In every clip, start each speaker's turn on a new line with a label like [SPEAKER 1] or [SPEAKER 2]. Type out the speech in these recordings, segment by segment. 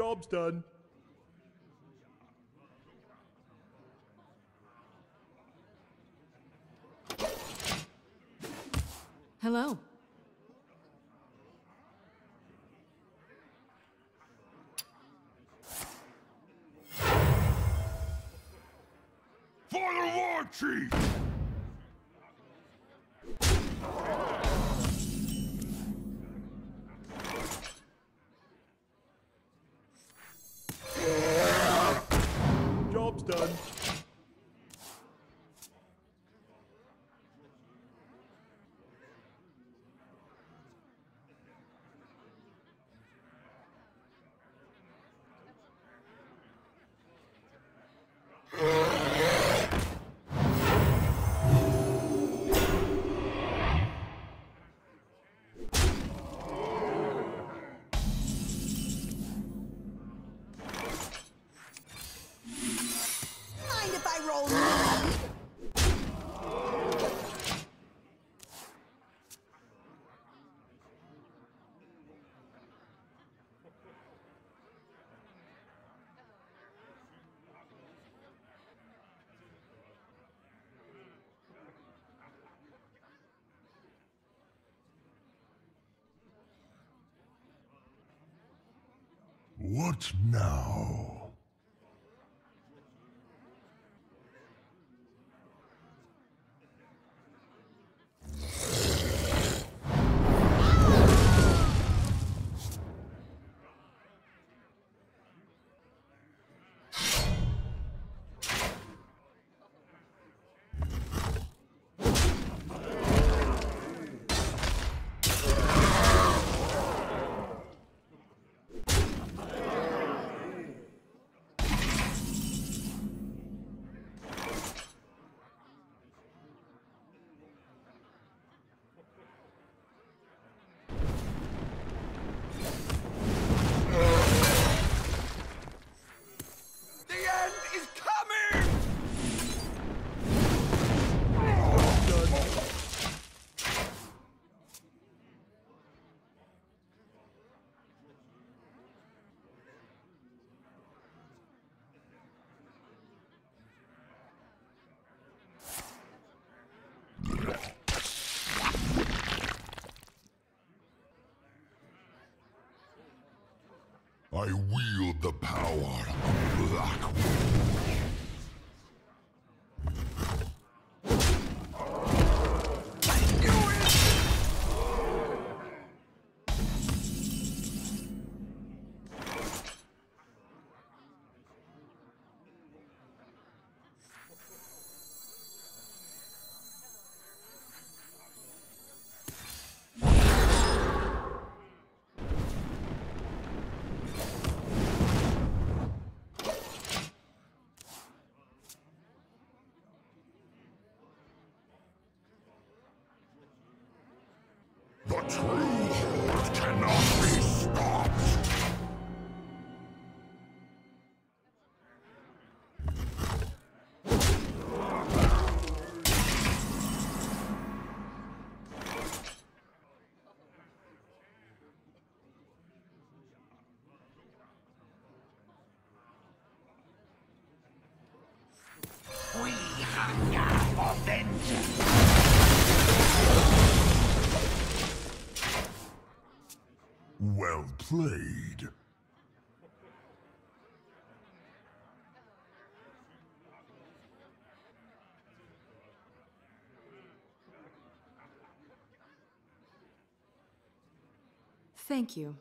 [SPEAKER 1] Job's done.
[SPEAKER 2] Hello.
[SPEAKER 3] For the war chief! What now? I wield the power of Blackwood. Played.
[SPEAKER 2] Thank you.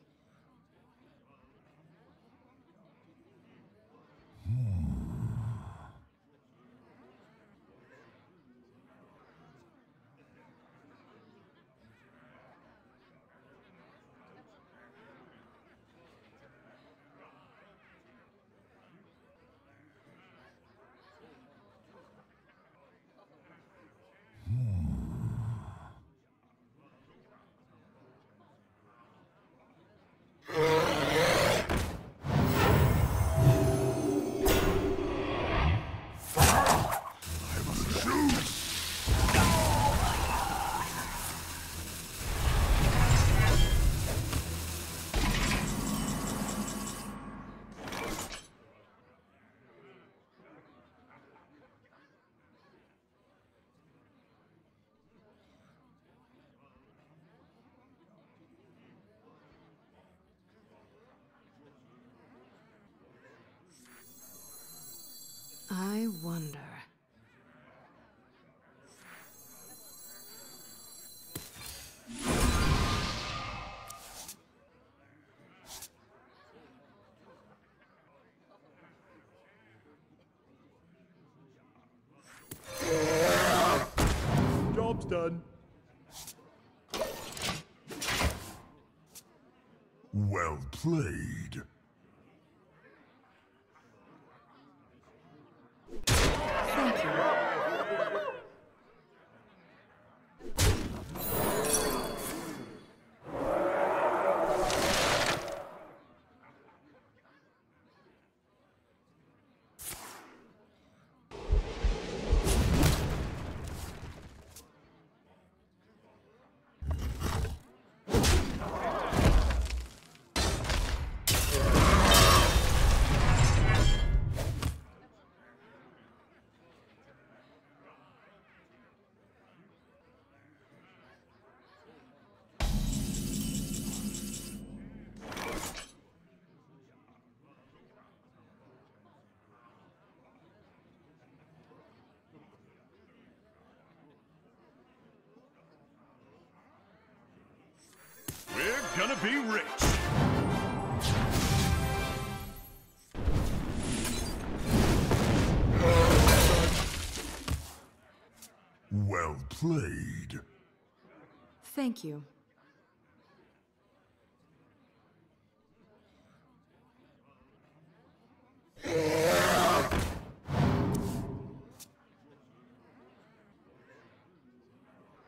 [SPEAKER 2] Wonder.
[SPEAKER 1] Job's done.
[SPEAKER 3] Well played.
[SPEAKER 2] Thank you.
[SPEAKER 1] Be rich.
[SPEAKER 3] Well played.
[SPEAKER 2] Thank you.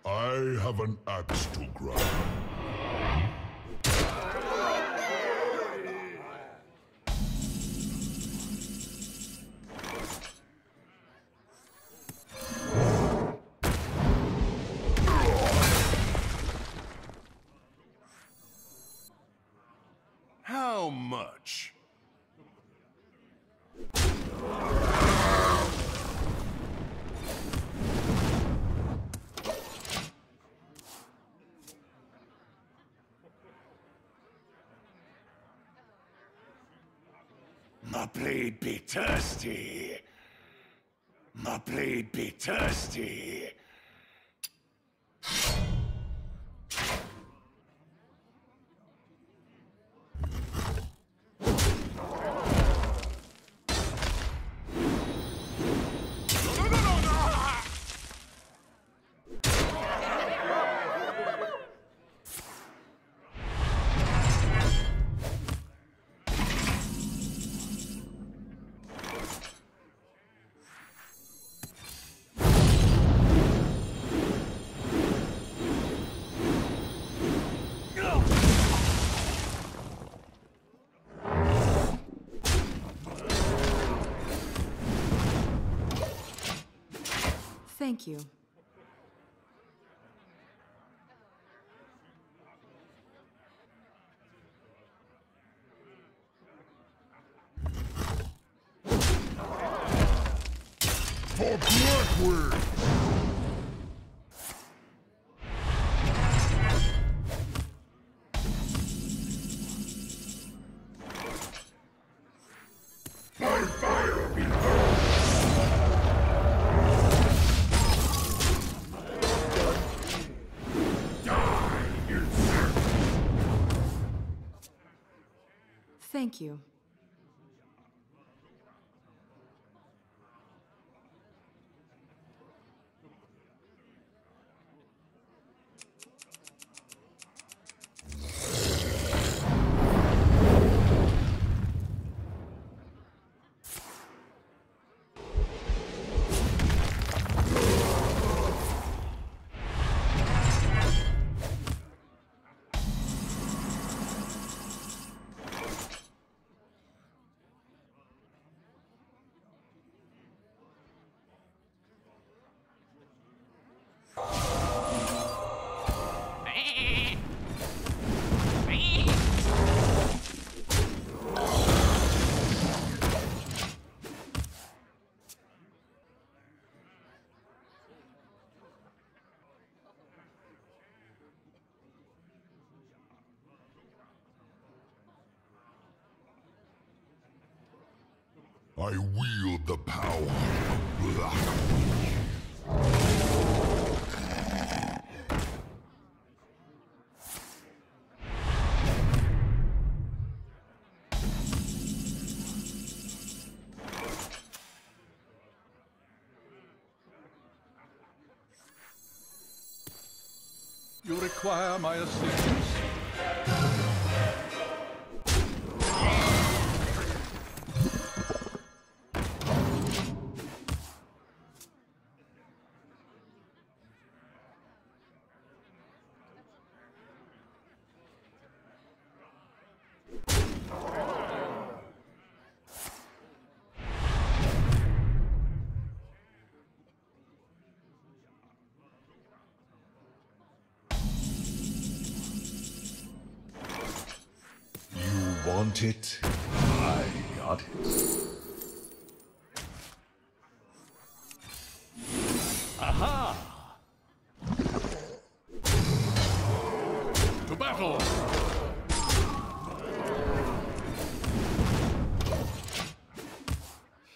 [SPEAKER 3] I have an axe to grind.
[SPEAKER 4] My blade be thirsty. My blade be thirsty.
[SPEAKER 2] Thank you.
[SPEAKER 3] For Blackwood!
[SPEAKER 2] You.
[SPEAKER 3] I wield the power of Black
[SPEAKER 5] You require my assistance?
[SPEAKER 3] Want it? I got it.
[SPEAKER 5] To battle!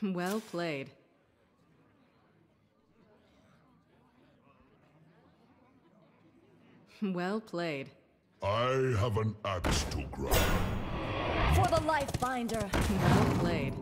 [SPEAKER 2] Well played. Well played.
[SPEAKER 3] I have an axe to grind.
[SPEAKER 6] For the Lifebinder.
[SPEAKER 2] Well played.